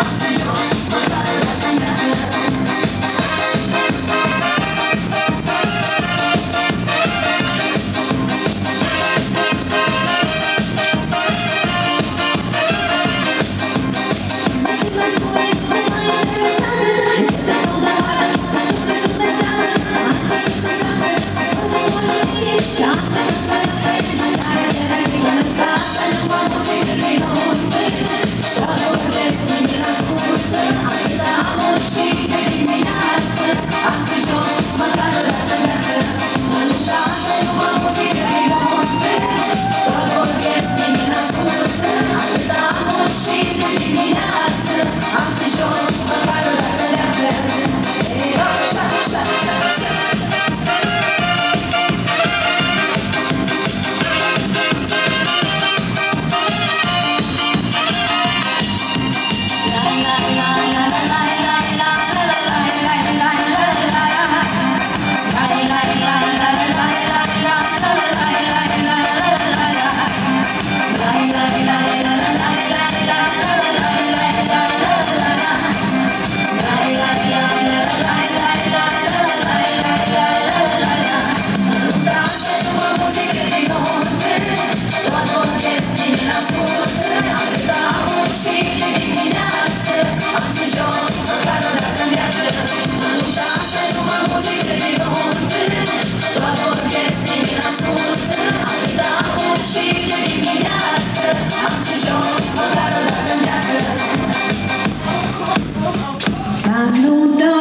You. I know that.